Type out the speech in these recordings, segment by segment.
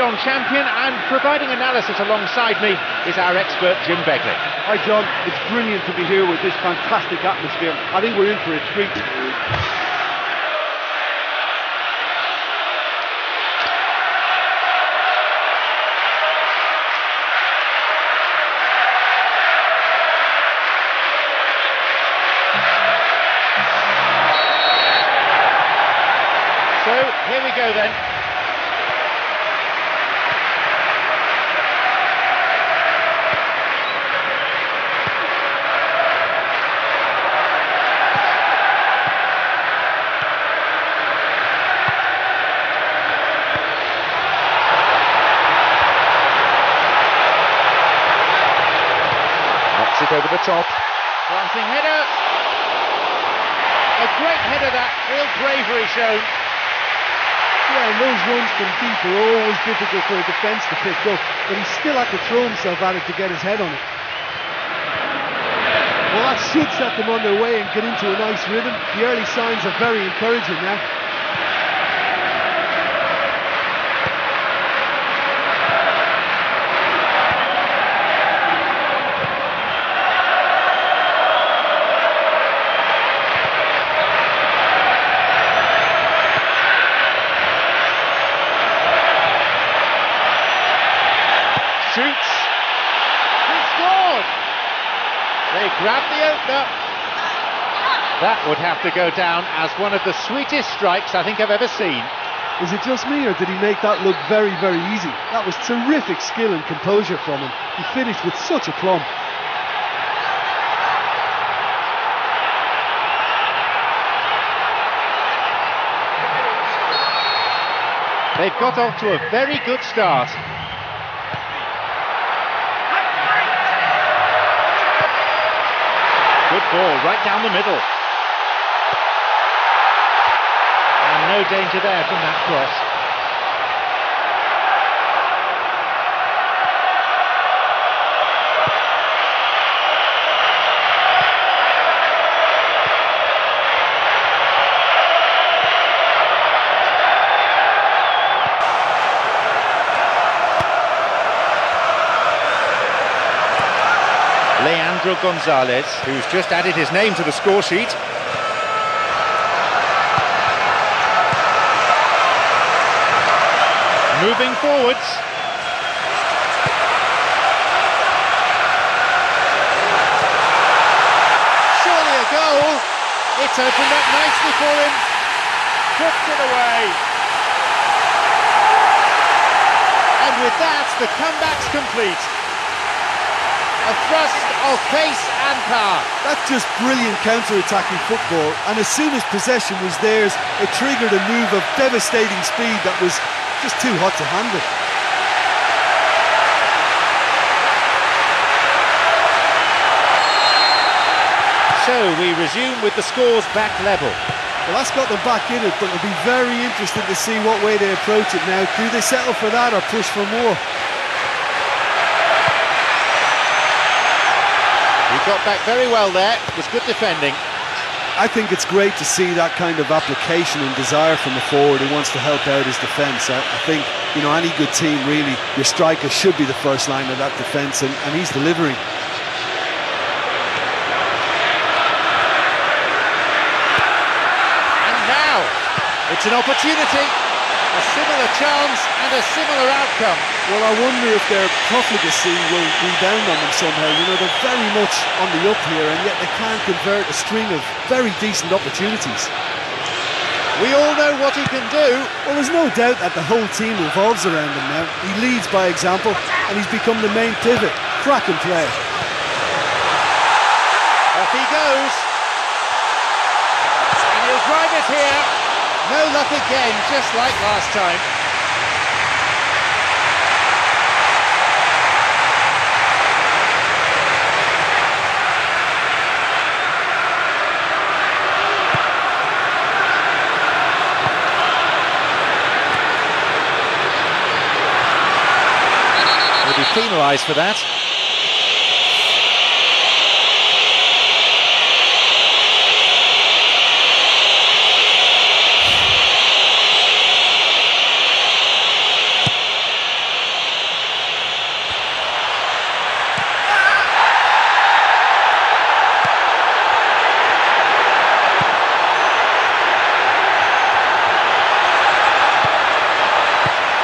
Jon Champion, and providing analysis alongside me is our expert Jim Beglin. Hi Jon, it's brilliant to be here with this fantastic atmosphere. I think we're in for a treat. So here we go then. Knocks it over the top. Glancing header. A great header that. Real bravery shown. Yeah, and those runs from deep are always difficult for a defence to pick up, but he still had to throw himself at it to get his head on it. Well, that should set them on their way and get into a nice rhythm. The early signs are very encouraging now. shoots. He scored. They grab the opener. That would have to go down as one of the sweetest strikes I think I've ever seen. Is it just me, or did he make that look very, very easy? That was terrific skill and composure from him. He finished with such aplomb. They've got off to a very good start. Good ball, right down the middle. And no danger there from that cross. Leandro Gonzalez, who's just added his name to the score sheet. Moving forwards. Surely a goal. It's opened up nicely for him. Puts it away. And with that, the comeback's complete. A thrust of pace and power. That's just brilliant counter-attacking football, and as soon as possession was theirs, it triggered a move of devastating speed that was just too hot to handle. So we resume with the scores back level. Well, that's got them back in it, but it'll be very interesting to see what way they approach it now. Do they settle for that or push for more? Got back very well there. It was good defending. I think it's great to see that kind of application and desire from a forward who wants to help out his defence. I, I, think, you know, any good team, really, your striker should be the first line of that defence, and, and he's delivering. And now, it's an opportunity, a similar chance and a similar outcome. Well, I wonder if their profligacy will rebound on them somehow. You know, they're very much on the up here, and yet they can't convert a string of very decent opportunities. We all know what he can do. Well, there's no doubt that the whole team revolves around him now. He leads by example, and he's become the main pivot. Cracking play. Off he goes. And he'll drive it here. No luck again, just like last time. penalised for that.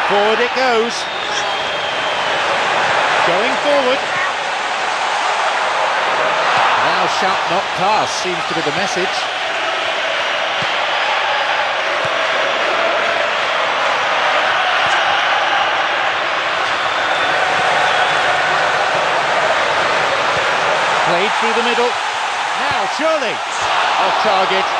Forward it goes. Pass seems to be the message. Played through the middle. Now, surely. Off target.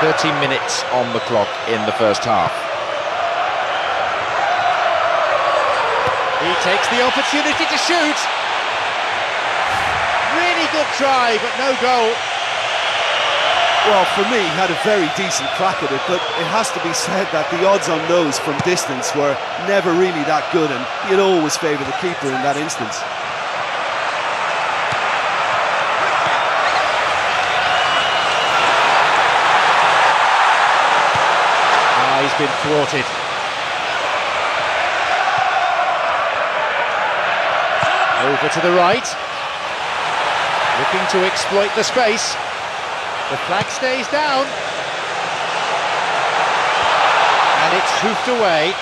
Thirteen minutes on the clock in the first half. He takes the opportunity to shoot. Really good try, but no goal. Well, for me, he had a very decent crack at it, but it has to be said that the odds on those from distance were never really that good, and you'd always favour the keeper in that instance. Ah, he's been thwarted. Over to the right. Looking to exploit the space. The flag stays down. And it's hoofed away.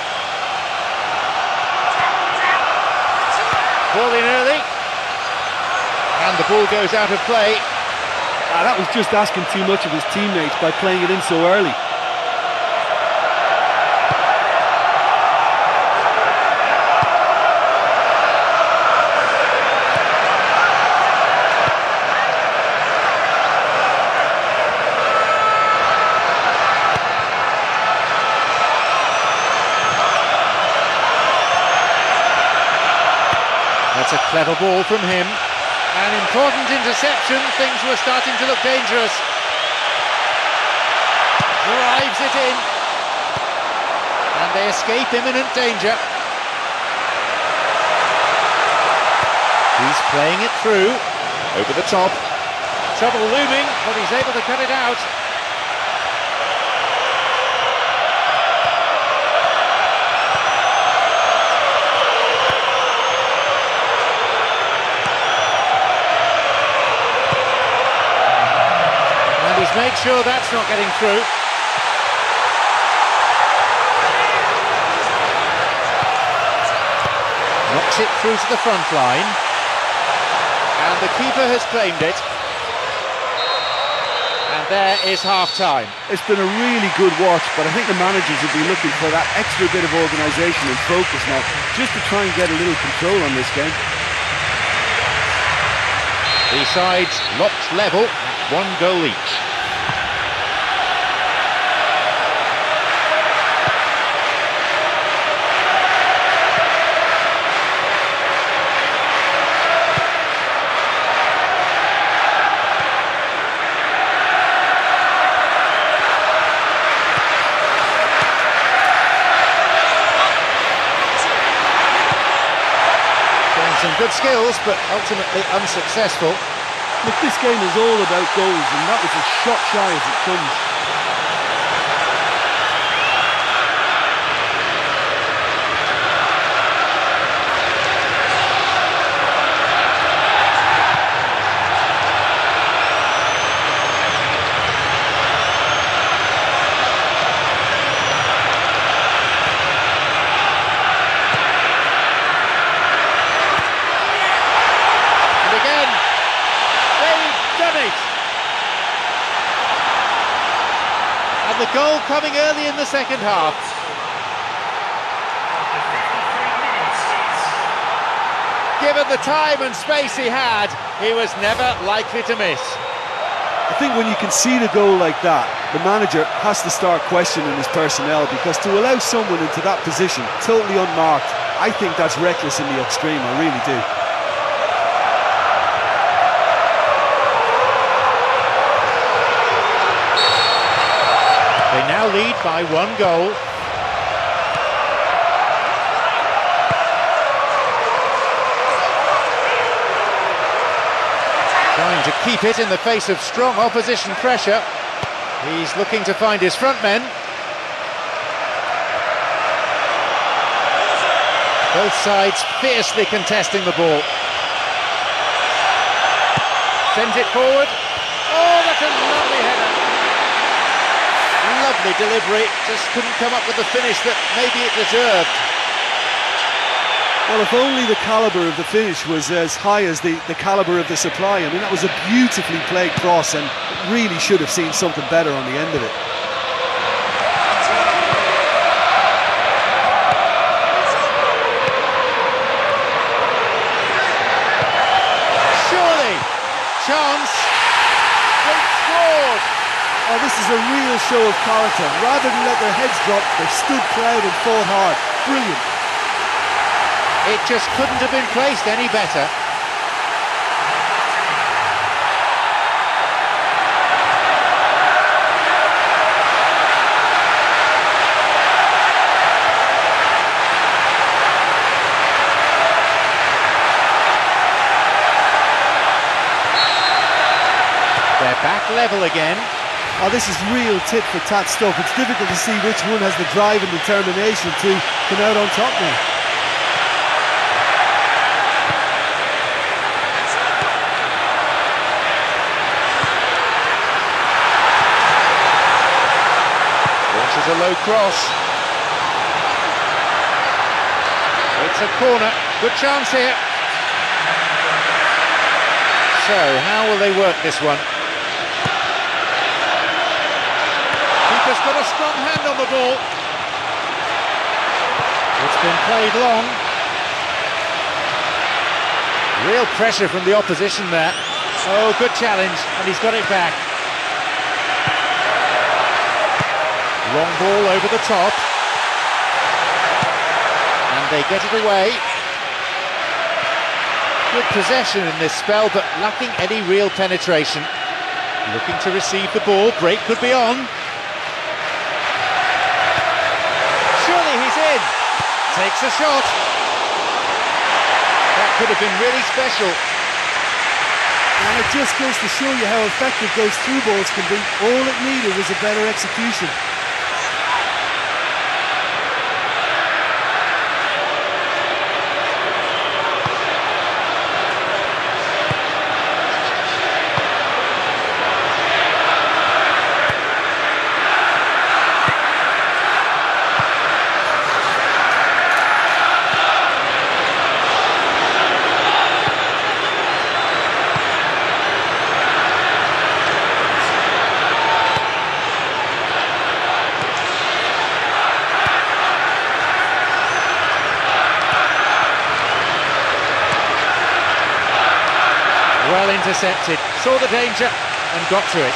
Ball in early. And the ball goes out of play. Ah, that was just asking too much of his teammates by playing it in so early. Clever ball from him. An important interception. Things were starting to look dangerous. Drives it in. And they escape imminent danger. He's playing it through. Over the top. Trouble looming, but he's able to cut it out. Made sure that's not getting through. Knocks it through to the front line. And the keeper has claimed it. And there is half time. It's been a really good watch, but I think the managers will be looking for that extra bit of organisation and focus now, just to try and get a little control on this game. The sides locked level one goal each. Good skills, but ultimately unsuccessful. Look, this game is all about goals, and that was as shot shy as it comes. And again, they've done it. The goal coming early in the second half. Given the time and space he had, he was never likely to miss. I think when you can see the goal like that, the manager has to start questioning his personnel because to allow someone into that position, totally unmarked, I think that's reckless in the extreme, I really do. They now lead by one goal. Trying to keep it in the face of strong opposition pressure. He's looking to find his front men. Both sides fiercely contesting the ball. Sends it forward. Oh, that's a lovely header. Lovely delivery. Just couldn't come up with the finish that maybe it deserved. Well, if only the calibre of the finish was as high as the, the calibre of the supply. I mean, that was a beautifully played cross and really should have seen something better on the end of it. Surely, chance. They scored. A real show of character. Rather than let their heads drop, they stood proud and fought hard. Brilliant. It just couldn't have been placed any better. They're back level again. Oh, this is real tit for tat stuff. It's difficult to see which one has the drive and determination to come out on top now. Launches a low cross. It's a corner. Good chance here. So, how will they work this one? Got a strong hand on the ball. It's been played long. Real pressure from the opposition there. Oh, good challenge, and he's got it back. Long ball over the top. And they get it away. Good possession in this spell, but lacking any real penetration. Looking to receive the ball. Break could be on. Surely he's in. Takes a shot. That could have been really special. And it just goes to show you how effective those through balls can be. All it needed was a better execution. Well intercepted. Saw the danger and got to it.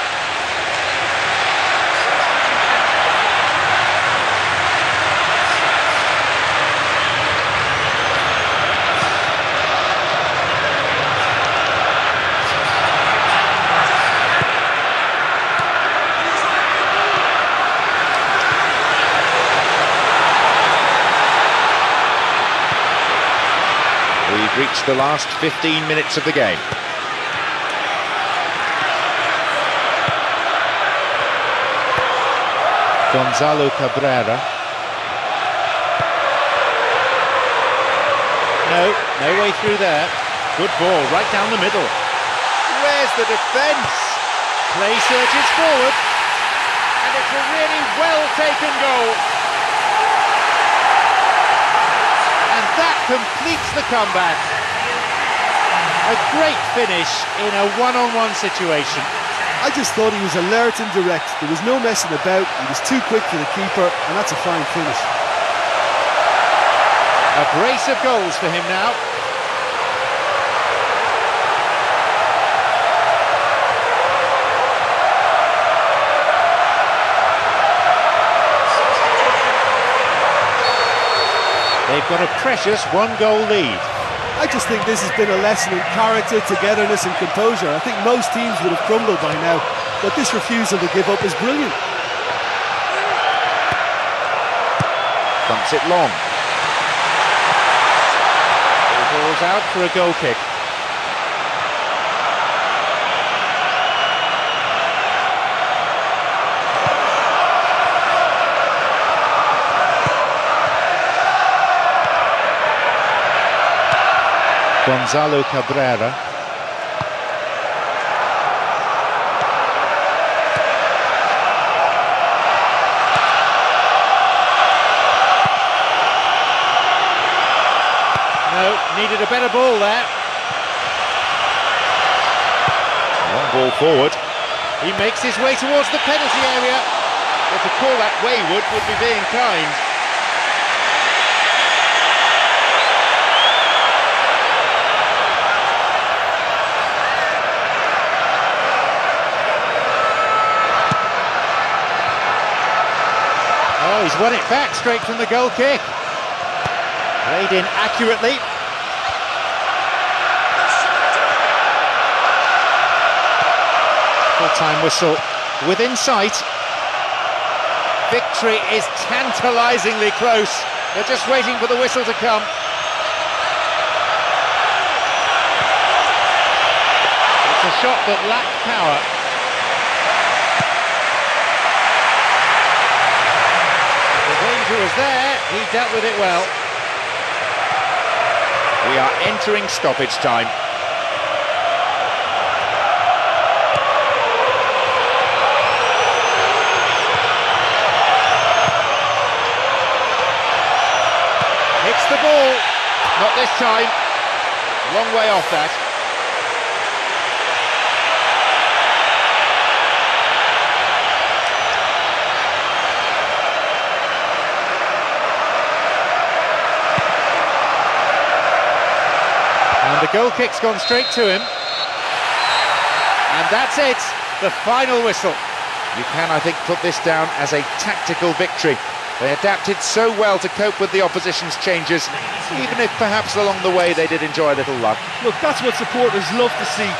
We've reached the last 15 minutes of the game. Gonzalo Cabrera. No, no way through there. Good ball, right down the middle. Where's the defence? Play surges forward. And it's a really well taken goal. And that completes the comeback. A great finish in a one-on-one situation. I just thought he was alert and direct. There was no messing about. He was too quick for the keeper, and that's a fine finish. A brace of goals for him now. They've got a precious one-goal lead. I just think this has been a lesson in character, togetherness, and composure. I think most teams would have crumbled by now, but this refusal to give up is brilliant. Thumps it long. Ball's out for a goal kick. Gonzalo Cabrera. No, needed a better ball there. Long ball forward. He makes his way towards the penalty area. Well, to call that wayward would be being kind. He's won it back straight from the goal kick. Played in accurately. Full-time whistle within sight. Victory is tantalisingly close. They're just waiting for the whistle to come. It's a shot that lacked power. Danger was there, he dealt with it well. We are entering stoppage time. Hits the ball, not this time. Long way off that. And the goal kick's gone straight to him. And that's it, the final whistle. You can, I think, put this down as a tactical victory. They adapted so well to cope with the opposition's changes, even if perhaps along the way they did enjoy a little luck. Look, that's what supporters love to see.